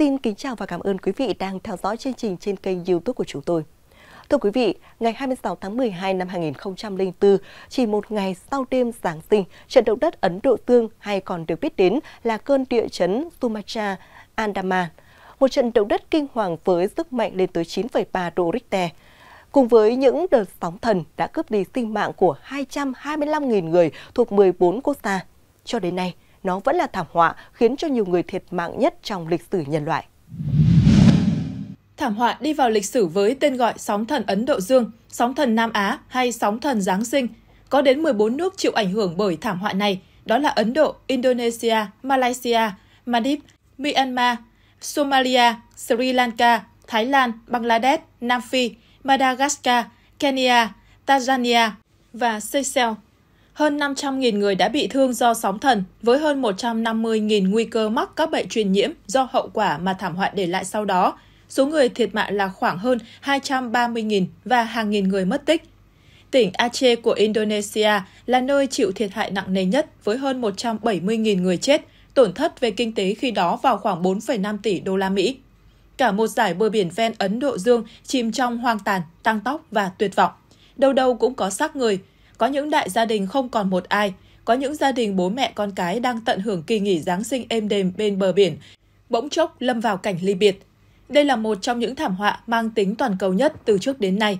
Xin kính chào và cảm ơn quý vị đang theo dõi chương trình trên kênh youtube của chúng tôi. Thưa quý vị, ngày 26 tháng 12 năm 2004, chỉ một ngày sau đêm Giáng sinh, trận động đất Ấn Độ Dương hay còn được biết đến là cơn địa chấn Sumatra Andaman, một trận động đất kinh hoàng với sức mạnh lên tới 9,3 độ Richter. Cùng với những đợt sóng thần đã cướp đi sinh mạng của 225.000 người thuộc 14 quốc gia. Cho đến nay, nó vẫn là thảm họa khiến cho nhiều người thiệt mạng nhất trong lịch sử nhân loại. Thảm họa đi vào lịch sử với tên gọi sóng thần Ấn Độ Dương, sóng thần Nam Á hay sóng thần Giáng sinh. Có đến 14 nước chịu ảnh hưởng bởi thảm họa này, đó là Ấn Độ, Indonesia, Malaysia, Maldives, Myanmar, Somalia, Sri Lanka, Thái Lan, Bangladesh, Nam Phi, Madagascar, Kenya, Tanzania và Seychelles. Hơn 500.000 người đã bị thương do sóng thần, với hơn 150.000 nguy cơ mắc các bệnh truyền nhiễm do hậu quả mà thảm họa để lại sau đó. Số người thiệt mạng là khoảng hơn 230.000 và hàng nghìn người mất tích. Tỉnh Aceh của Indonesia là nơi chịu thiệt hại nặng nề nhất với hơn 170.000 người chết, tổn thất về kinh tế khi đó vào khoảng 4,5 tỷ đô la Mỹ. Cả một giải bờ biển ven Ấn Độ Dương chìm trong hoang tàn, tăng tóc và tuyệt vọng. Đâu đâu cũng có xác người, có những đại gia đình không còn một ai, có những gia đình bố mẹ con cái đang tận hưởng kỳ nghỉ Giáng sinh êm đềm bên bờ biển, bỗng chốc lâm vào cảnh ly biệt. Đây là một trong những thảm họa mang tính toàn cầu nhất từ trước đến nay.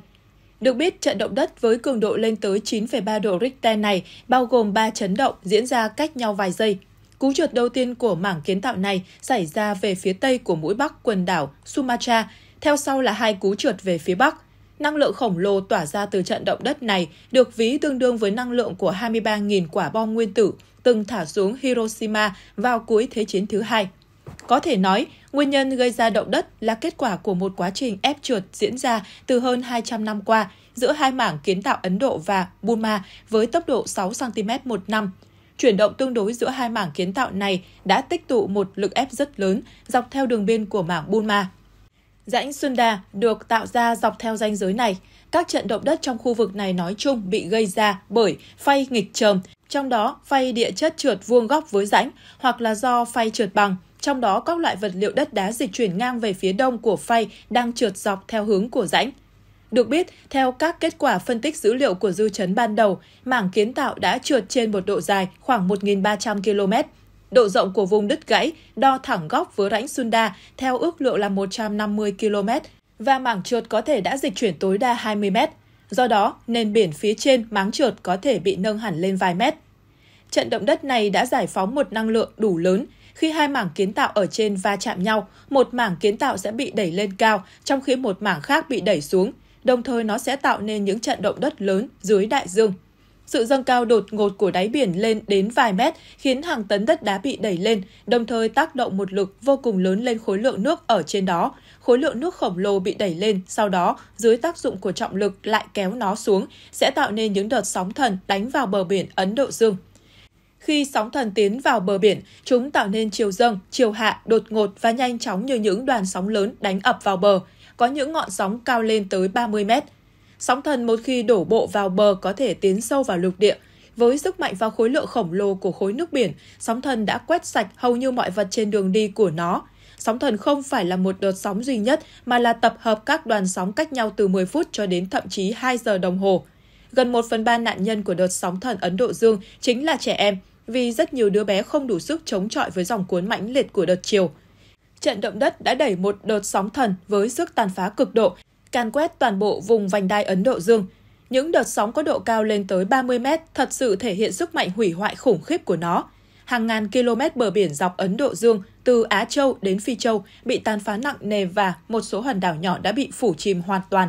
Được biết, trận động đất với cường độ lên tới 9,3 độ Richter này bao gồm 3 chấn động diễn ra cách nhau vài giây. Cú trượt đầu tiên của mảng kiến tạo này xảy ra về phía tây của mũi bắc quần đảo Sumatra, theo sau là hai cú trượt về phía bắc. Năng lượng khổng lồ tỏa ra từ trận động đất này được ví tương đương với năng lượng của 23.000 quả bom nguyên tử từng thả xuống Hiroshima vào cuối Thế chiến thứ hai. Có thể nói, nguyên nhân gây ra động đất là kết quả của một quá trình ép trượt diễn ra từ hơn 200 năm qua giữa hai mảng kiến tạo Ấn Độ và Burma với tốc độ 6 cm một năm. Chuyển động tương đối giữa hai mảng kiến tạo này đã tích tụ một lực ép rất lớn dọc theo đường biên của mảng Burma. Rãnh Sunda được tạo ra dọc theo ranh giới này. Các trận động đất trong khu vực này nói chung bị gây ra bởi phay nghịch trầm, trong đó phay địa chất trượt vuông góc với rãnh hoặc là do phay trượt bằng. Trong đó các loại vật liệu đất đá dịch chuyển ngang về phía đông của phay đang trượt dọc theo hướng của rãnh. Được biết, theo các kết quả phân tích dữ liệu của dư chấn ban đầu, mảng kiến tạo đã trượt trên một độ dài khoảng 1.300 km, Độ rộng của vùng đứt gãy đo thẳng góc với rãnh Sunda theo ước lượng là 150 km và mảng trượt có thể đã dịch chuyển tối đa 20 m. Do đó, nền biển phía trên máng trượt có thể bị nâng hẳn lên vài mét. Trận động đất này đã giải phóng một năng lượng đủ lớn. Khi hai mảng kiến tạo ở trên va chạm nhau, một mảng kiến tạo sẽ bị đẩy lên cao, trong khi một mảng khác bị đẩy xuống. Đồng thời nó sẽ tạo nên những trận động đất lớn dưới đại dương. Sự dâng cao đột ngột của đáy biển lên đến vài mét khiến hàng tấn đất đá bị đẩy lên, đồng thời tác động một lực vô cùng lớn lên khối lượng nước ở trên đó. Khối lượng nước khổng lồ bị đẩy lên, sau đó dưới tác dụng của trọng lực lại kéo nó xuống, sẽ tạo nên những đợt sóng thần đánh vào bờ biển Ấn Độ Dương. Khi sóng thần tiến vào bờ biển, chúng tạo nên chiều dâng, chiều hạ, đột ngột và nhanh chóng như những đoàn sóng lớn đánh ập vào bờ. Có những ngọn sóng cao lên tới 30 mét. Sóng thần một khi đổ bộ vào bờ có thể tiến sâu vào lục địa. Với sức mạnh và khối lượng khổng lồ của khối nước biển, sóng thần đã quét sạch hầu như mọi vật trên đường đi của nó. Sóng thần không phải là một đợt sóng duy nhất mà là tập hợp các đoàn sóng cách nhau từ 10 phút cho đến thậm chí 2 giờ đồng hồ. Gần 1 phần 3 nạn nhân của đợt sóng thần Ấn Độ Dương chính là trẻ em, vì rất nhiều đứa bé không đủ sức chống chọi với dòng cuốn mãnh liệt của đợt chiều. Trận động đất đã đẩy một đợt sóng thần với sức tàn phá cực độ can quét toàn bộ vùng vành đai Ấn Độ Dương. Những đợt sóng có độ cao lên tới 30 mét thật sự thể hiện sức mạnh hủy hoại khủng khiếp của nó. Hàng ngàn km bờ biển dọc Ấn Độ Dương từ Á Châu đến Phi Châu bị tàn phá nặng nề và một số hòn đảo nhỏ đã bị phủ chìm hoàn toàn.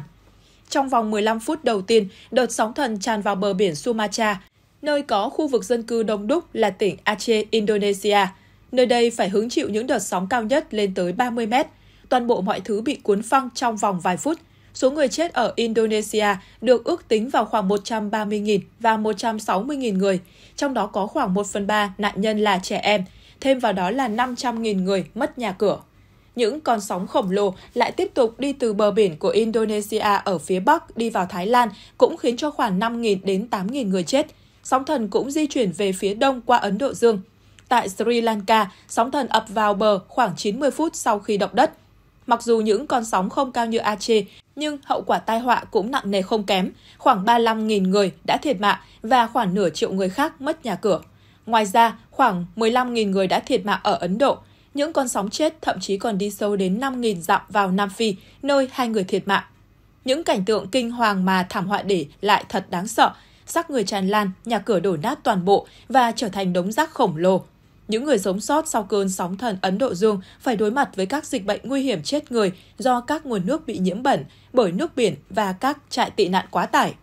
Trong vòng 15 phút đầu tiên, đợt sóng thần tràn vào bờ biển Sumatra, nơi có khu vực dân cư đông đúc là tỉnh Aceh, Indonesia. Nơi đây phải hứng chịu những đợt sóng cao nhất lên tới 30 mét. Toàn bộ mọi thứ bị cuốn phăng trong vòng vài phút – Số người chết ở Indonesia được ước tính vào khoảng 130.000 và 160.000 người, trong đó có khoảng 1 phần 3 nạn nhân là trẻ em, thêm vào đó là 500.000 người mất nhà cửa. Những con sóng khổng lồ lại tiếp tục đi từ bờ biển của Indonesia ở phía Bắc đi vào Thái Lan cũng khiến cho khoảng 5.000 đến 8.000 người chết. Sóng thần cũng di chuyển về phía đông qua Ấn Độ Dương. Tại Sri Lanka, sóng thần ập vào bờ khoảng 90 phút sau khi động đất. Mặc dù những con sóng không cao như Aceh, nhưng hậu quả tai họa cũng nặng nề không kém. Khoảng 35.000 người đã thiệt mạng và khoảng nửa triệu người khác mất nhà cửa. Ngoài ra, khoảng 15.000 người đã thiệt mạng ở Ấn Độ. Những con sóng chết thậm chí còn đi sâu đến 5.000 dặm vào Nam Phi, nơi hai người thiệt mạng. Những cảnh tượng kinh hoàng mà thảm họa để lại thật đáng sợ, xác người tràn lan, nhà cửa đổ nát toàn bộ và trở thành đống rác khổng lồ. Những người sống sót sau cơn sóng thần Ấn Độ Dương phải đối mặt với các dịch bệnh nguy hiểm chết người do các nguồn nước bị nhiễm bẩn bởi nước biển và các trại tị nạn quá tải.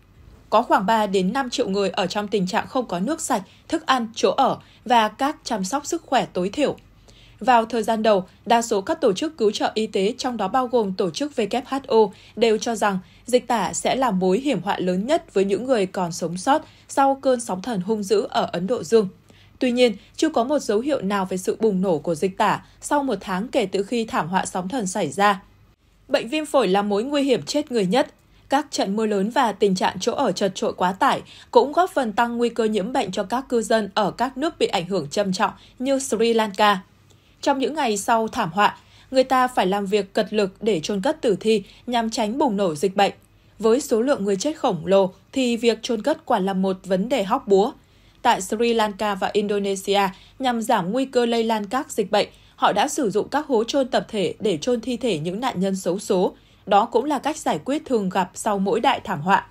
Có khoảng 3 đến 5 triệu người ở trong tình trạng không có nước sạch, thức ăn, chỗ ở và các chăm sóc sức khỏe tối thiểu. Vào thời gian đầu, đa số các tổ chức cứu trợ y tế, trong đó bao gồm tổ chức WHO, đều cho rằng dịch tả sẽ là mối hiểm họa lớn nhất với những người còn sống sót sau cơn sóng thần hung dữ ở Ấn Độ Dương. Tuy nhiên, chưa có một dấu hiệu nào về sự bùng nổ của dịch tả sau một tháng kể từ khi thảm họa sóng thần xảy ra. Bệnh viêm phổi là mối nguy hiểm chết người nhất. Các trận mưa lớn và tình trạng chỗ ở chật trội quá tải cũng góp phần tăng nguy cơ nhiễm bệnh cho các cư dân ở các nước bị ảnh hưởng trầm trọng như Sri Lanka. Trong những ngày sau thảm họa, người ta phải làm việc cật lực để chôn cất tử thi nhằm tránh bùng nổ dịch bệnh. Với số lượng người chết khổng lồ thì việc chôn cất quả là một vấn đề hóc búa. Tại Sri Lanka và Indonesia, nhằm giảm nguy cơ lây lan các dịch bệnh, họ đã sử dụng các hố chôn tập thể để chôn thi thể những nạn nhân xấu số. Đó cũng là cách giải quyết thường gặp sau mỗi đại thảm họa.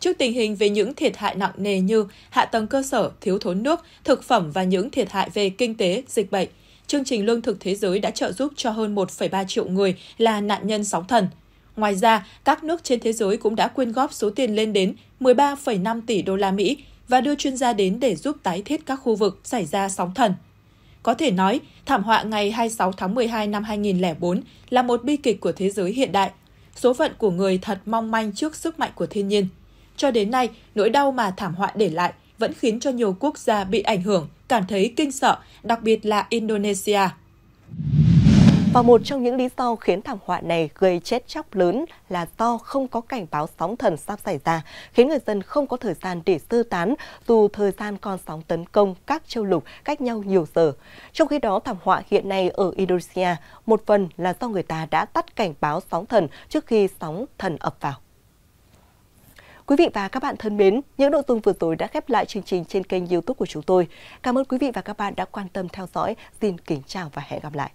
Trước tình hình về những thiệt hại nặng nề như hạ tầng cơ sở, thiếu thốn nước, thực phẩm và những thiệt hại về kinh tế, dịch bệnh, chương trình Lương thực Thế giới đã trợ giúp cho hơn 1,3 triệu người là nạn nhân sóng thần. Ngoài ra, các nước trên thế giới cũng đã quyên góp số tiền lên đến 13,5 tỷ đô la Mỹ và đưa chuyên gia đến để giúp tái thiết các khu vực xảy ra sóng thần. Có thể nói, thảm họa ngày 26 tháng 12 năm 2004 là một bi kịch của thế giới hiện đại. Số phận của người thật mong manh trước sức mạnh của thiên nhiên. Cho đến nay, nỗi đau mà thảm họa để lại vẫn khiến cho nhiều quốc gia bị ảnh hưởng, cảm thấy kinh sợ, đặc biệt là Indonesia. Và một trong những lý do khiến thảm họa này gây chết chóc lớn là do không có cảnh báo sóng thần sắp xảy ra, khiến người dân không có thời gian để sơ tán dù thời gian con sóng tấn công các châu lục cách nhau nhiều giờ. Trong khi đó, thảm họa hiện nay ở Indonesia một phần là do người ta đã tắt cảnh báo sóng thần trước khi sóng thần ập vào. Quý vị và các bạn thân mến, những nội dung vừa rồi đã khép lại chương trình trên kênh youtube của chúng tôi. Cảm ơn quý vị và các bạn đã quan tâm theo dõi. Xin kính chào và hẹn gặp lại.